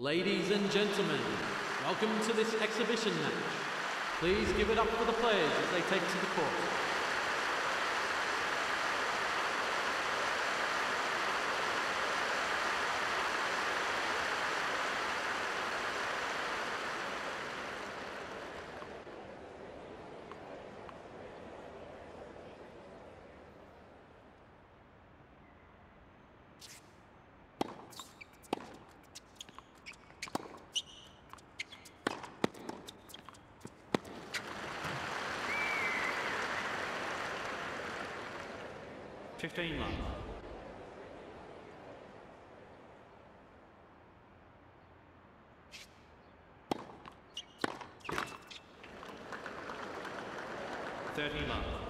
Ladies and gentlemen, welcome to this exhibition match. Please give it up for the players as they take to the court. 15 miles. Thirty miles.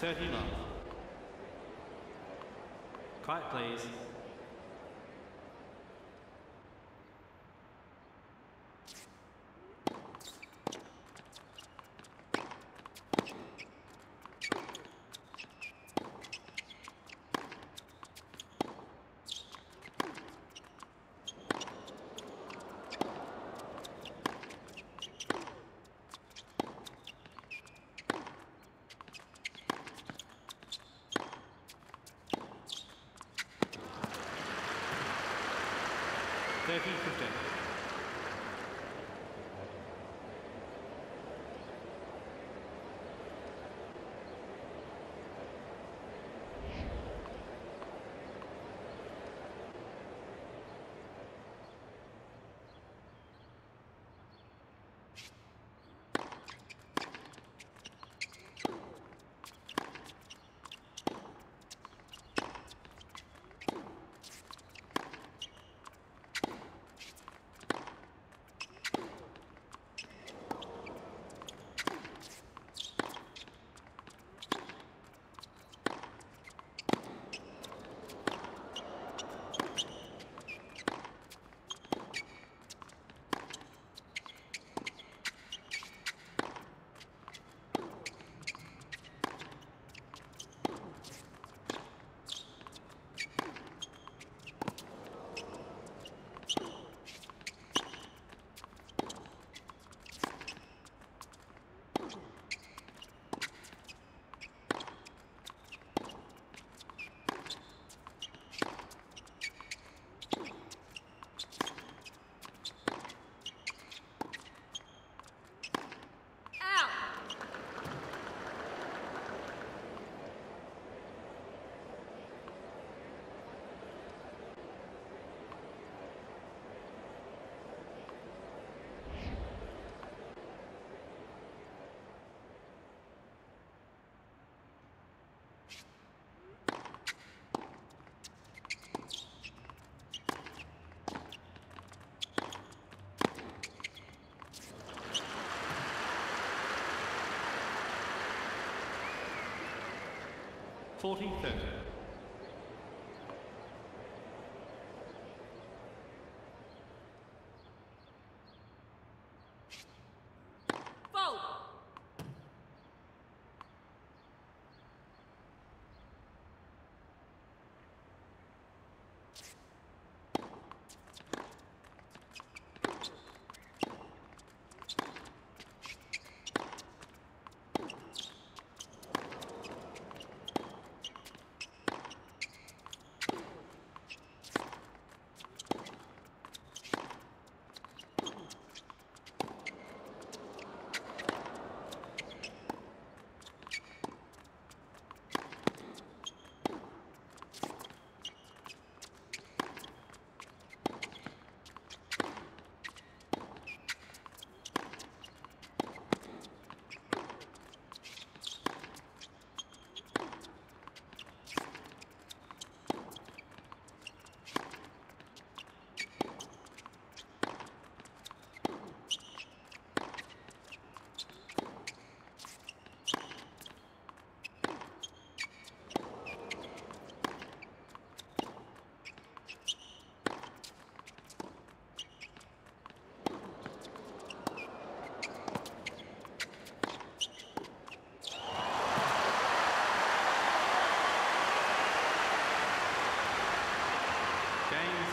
30 love. Quiet, please. 33%. 40 30.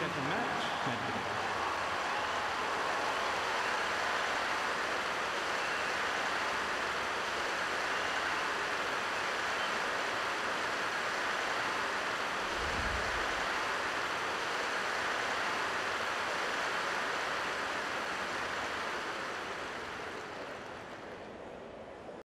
at the match.